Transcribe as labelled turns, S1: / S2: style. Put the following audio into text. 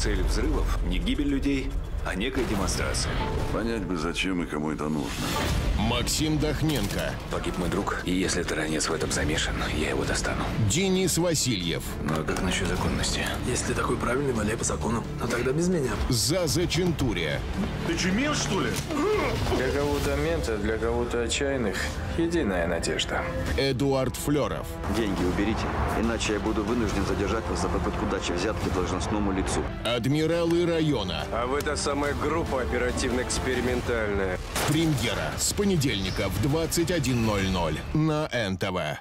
S1: Цель взрывов не гибель людей, а некая демонстрация.
S2: Понять бы, зачем и кому это нужно.
S3: Максим Дахненко,
S1: Погиб мой друг, и если Таранец в этом замешан, я его достану.
S3: Денис Васильев,
S1: Ну а как насчет законности?
S4: Если такой правильный, валяй по закону. Но тогда без меня.
S3: Заза Чентурия,
S5: Для кого-то мента, для кого-то отчаянных единая надежда.
S3: Эдуард Флеров,
S6: Деньги уберите, иначе я буду вынужден задержать вас за попытку дачи взятки должностному лицу.
S3: адмиралы района.
S5: А вы та самая группа оперативно-экспериментальная.
S3: Премьера с понедельника в 21.00 на НТВ.